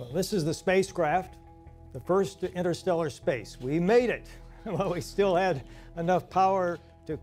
Well, this is the spacecraft, the first to interstellar space. We made it. Well, we still had enough power to,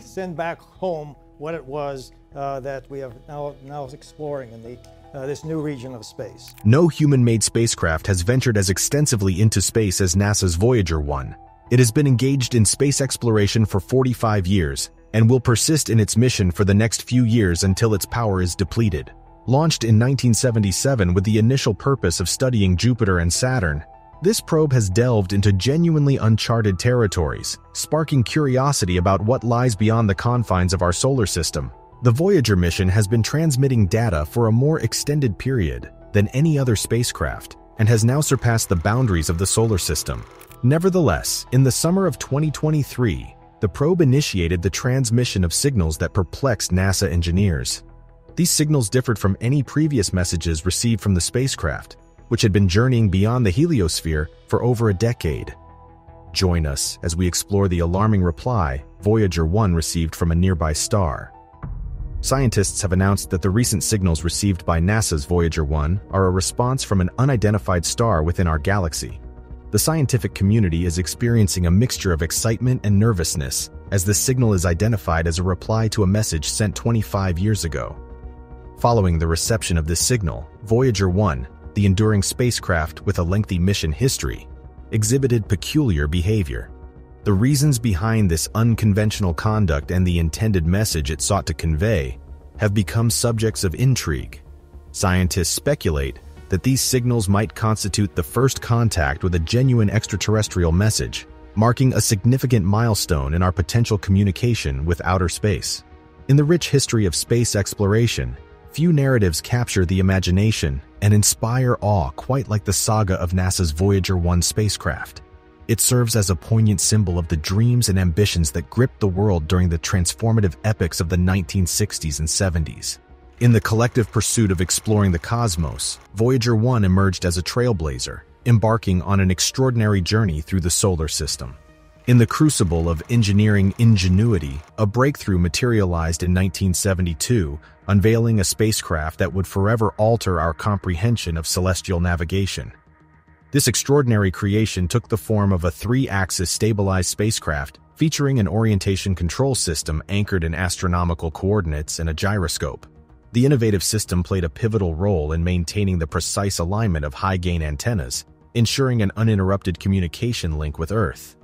send back home what it was uh, that we have now, now exploring in the, uh, this new region of space. No human-made spacecraft has ventured as extensively into space as NASA's Voyager 1. It has been engaged in space exploration for 45 years and will persist in its mission for the next few years until its power is depleted. Launched in 1977 with the initial purpose of studying Jupiter and Saturn, this probe has delved into genuinely uncharted territories, sparking curiosity about what lies beyond the confines of our solar system. The Voyager mission has been transmitting data for a more extended period than any other spacecraft and has now surpassed the boundaries of the solar system. Nevertheless, in the summer of 2023, the probe initiated the transmission of signals that perplexed NASA engineers. These signals differed from any previous messages received from the spacecraft, which had been journeying beyond the heliosphere for over a decade. Join us as we explore the alarming reply Voyager 1 received from a nearby star. Scientists have announced that the recent signals received by NASA's Voyager 1 are a response from an unidentified star within our galaxy. The scientific community is experiencing a mixture of excitement and nervousness as the signal is identified as a reply to a message sent 25 years ago. Following the reception of this signal, Voyager 1, the enduring spacecraft with a lengthy mission history, exhibited peculiar behavior. The reasons behind this unconventional conduct and the intended message it sought to convey have become subjects of intrigue. Scientists speculate that these signals might constitute the first contact with a genuine extraterrestrial message, marking a significant milestone in our potential communication with outer space. In the rich history of space exploration, few narratives capture the imagination and inspire awe quite like the saga of NASA's Voyager 1 spacecraft. It serves as a poignant symbol of the dreams and ambitions that gripped the world during the transformative epochs of the 1960s and 70s. In the collective pursuit of exploring the cosmos, Voyager 1 emerged as a trailblazer, embarking on an extraordinary journey through the solar system. In the crucible of engineering ingenuity, a breakthrough materialized in 1972, unveiling a spacecraft that would forever alter our comprehension of celestial navigation. This extraordinary creation took the form of a three-axis stabilized spacecraft featuring an orientation control system anchored in astronomical coordinates and a gyroscope. The innovative system played a pivotal role in maintaining the precise alignment of high-gain antennas, ensuring an uninterrupted communication link with Earth.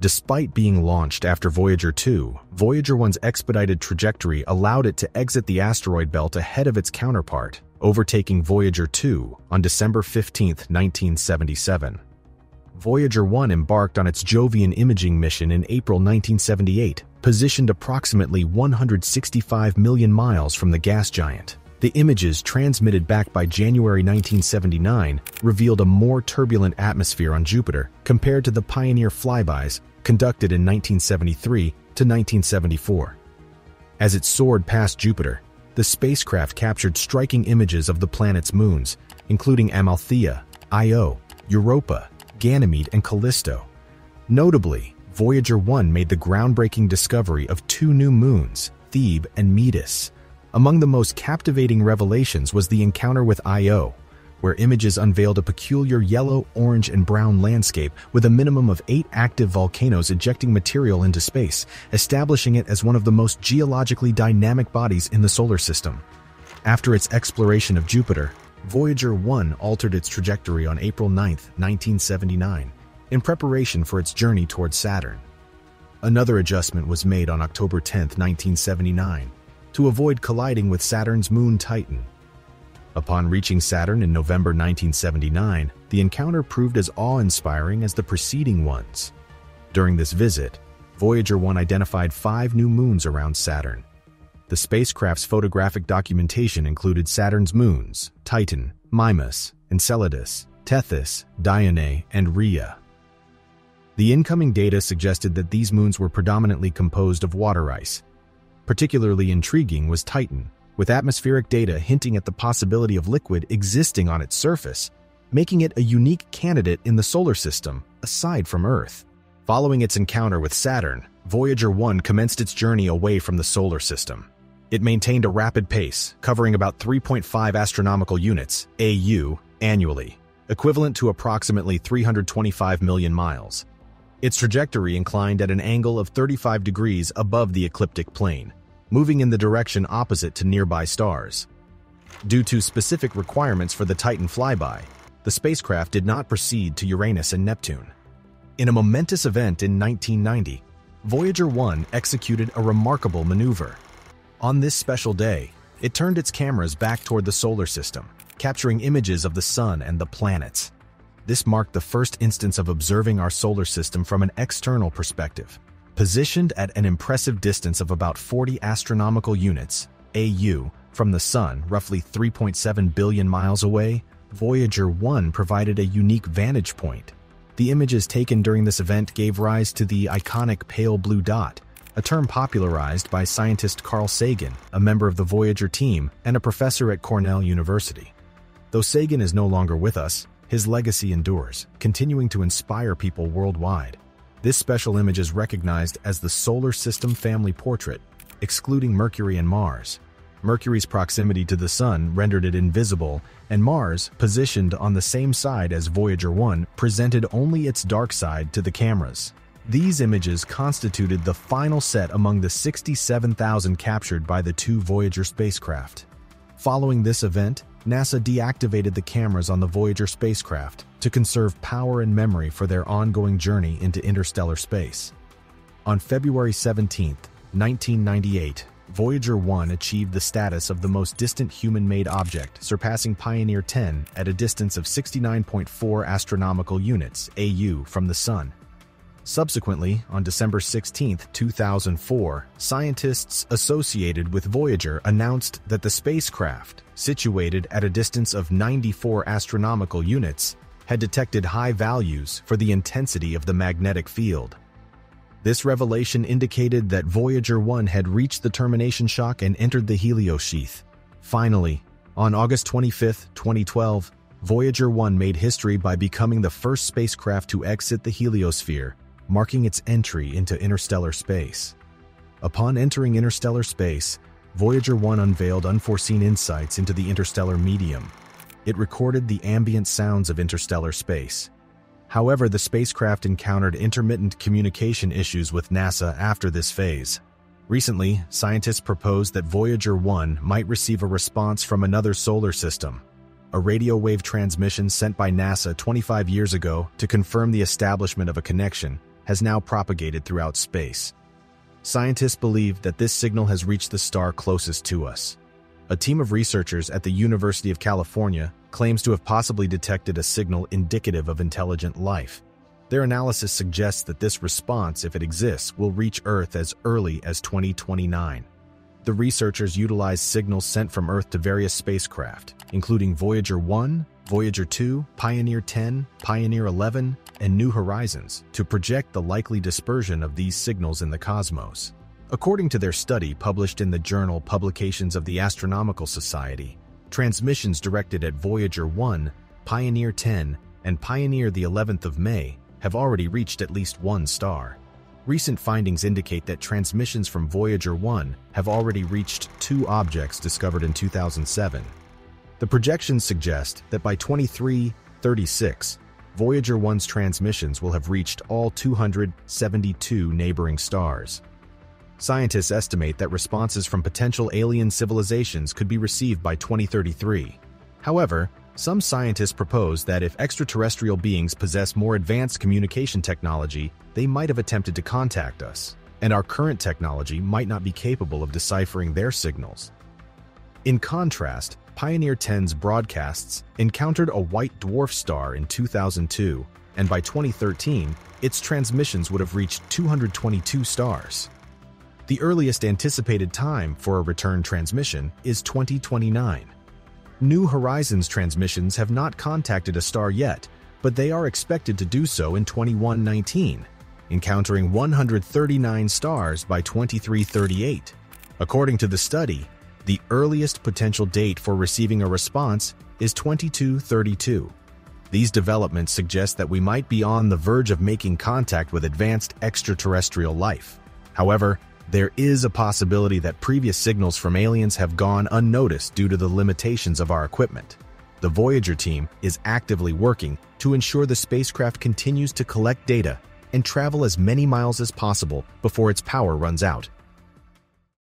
Despite being launched after Voyager 2, Voyager 1's expedited trajectory allowed it to exit the asteroid belt ahead of its counterpart, overtaking Voyager 2 on December 15, 1977. Voyager 1 embarked on its Jovian imaging mission in April 1978, positioned approximately 165 million miles from the gas giant. The images transmitted back by January 1979 revealed a more turbulent atmosphere on Jupiter compared to the Pioneer flybys conducted in 1973 to 1974. As it soared past Jupiter, the spacecraft captured striking images of the planet's moons, including Amalthea, Io, Europa, Ganymede, and Callisto. Notably, Voyager 1 made the groundbreaking discovery of two new moons, Thebe and Metis. Among the most captivating revelations was the encounter with Io, where images unveiled a peculiar yellow, orange, and brown landscape with a minimum of eight active volcanoes ejecting material into space, establishing it as one of the most geologically dynamic bodies in the solar system. After its exploration of Jupiter, Voyager 1 altered its trajectory on April 9, 1979, in preparation for its journey towards Saturn. Another adjustment was made on October 10, 1979, to avoid colliding with Saturn's moon Titan, Upon reaching Saturn in November 1979, the encounter proved as awe-inspiring as the preceding ones. During this visit, Voyager 1 identified five new moons around Saturn. The spacecraft's photographic documentation included Saturn's moons, Titan, Mimas, Enceladus, Tethys, Dione, and Rhea. The incoming data suggested that these moons were predominantly composed of water ice. Particularly intriguing was Titan, with atmospheric data hinting at the possibility of liquid existing on its surface, making it a unique candidate in the solar system, aside from Earth. Following its encounter with Saturn, Voyager 1 commenced its journey away from the solar system. It maintained a rapid pace, covering about 3.5 astronomical units, AU, annually, equivalent to approximately 325 million miles. Its trajectory inclined at an angle of 35 degrees above the ecliptic plane, moving in the direction opposite to nearby stars. Due to specific requirements for the Titan flyby, the spacecraft did not proceed to Uranus and Neptune. In a momentous event in 1990, Voyager 1 executed a remarkable maneuver. On this special day, it turned its cameras back toward the solar system, capturing images of the sun and the planets. This marked the first instance of observing our solar system from an external perspective. Positioned at an impressive distance of about 40 astronomical units, AU, from the Sun, roughly 3.7 billion miles away, Voyager 1 provided a unique vantage point. The images taken during this event gave rise to the iconic pale blue dot, a term popularized by scientist Carl Sagan, a member of the Voyager team and a professor at Cornell University. Though Sagan is no longer with us, his legacy endures, continuing to inspire people worldwide. This special image is recognized as the Solar System Family Portrait, excluding Mercury and Mars. Mercury's proximity to the Sun rendered it invisible, and Mars, positioned on the same side as Voyager 1, presented only its dark side to the cameras. These images constituted the final set among the 67,000 captured by the two Voyager spacecraft. Following this event, NASA deactivated the cameras on the Voyager spacecraft to conserve power and memory for their ongoing journey into interstellar space. On February 17, 1998, Voyager 1 achieved the status of the most distant human-made object, surpassing Pioneer 10 at a distance of 69.4 astronomical units AU from the Sun. Subsequently, on December 16, 2004, scientists associated with Voyager announced that the spacecraft, situated at a distance of 94 astronomical units, had detected high values for the intensity of the magnetic field. This revelation indicated that Voyager 1 had reached the termination shock and entered the heliosheath. Finally, on August 25, 2012, Voyager 1 made history by becoming the first spacecraft to exit the heliosphere, marking its entry into interstellar space. Upon entering interstellar space, Voyager 1 unveiled unforeseen insights into the interstellar medium. It recorded the ambient sounds of interstellar space, However, the spacecraft encountered intermittent communication issues with NASA after this phase. Recently, scientists proposed that Voyager 1 might receive a response from another solar system, a radio wave transmission sent by NASA 25 years ago to confirm the establishment of a connection has now propagated throughout space. Scientists believe that this signal has reached the star closest to us. A team of researchers at the University of California claims to have possibly detected a signal indicative of intelligent life. Their analysis suggests that this response, if it exists, will reach Earth as early as 2029. The researchers utilized signals sent from Earth to various spacecraft, including Voyager 1, Voyager 2, Pioneer 10, Pioneer 11, and New Horizons, to project the likely dispersion of these signals in the cosmos. According to their study published in the journal Publications of the Astronomical Society, Transmissions directed at Voyager 1, Pioneer 10, and Pioneer the 11th of May have already reached at least one star. Recent findings indicate that transmissions from Voyager 1 have already reached two objects discovered in 2007. The projections suggest that by 2336, Voyager 1's transmissions will have reached all 272 neighboring stars. Scientists estimate that responses from potential alien civilizations could be received by 2033. However, some scientists propose that if extraterrestrial beings possess more advanced communication technology, they might have attempted to contact us, and our current technology might not be capable of deciphering their signals. In contrast, Pioneer 10's broadcasts encountered a white dwarf star in 2002, and by 2013, its transmissions would have reached 222 stars. The earliest anticipated time for a return transmission is 2029. New Horizons transmissions have not contacted a star yet, but they are expected to do so in 2119, encountering 139 stars by 2338. According to the study, the earliest potential date for receiving a response is 2232. These developments suggest that we might be on the verge of making contact with advanced extraterrestrial life. However, there is a possibility that previous signals from aliens have gone unnoticed due to the limitations of our equipment. The Voyager team is actively working to ensure the spacecraft continues to collect data and travel as many miles as possible before its power runs out.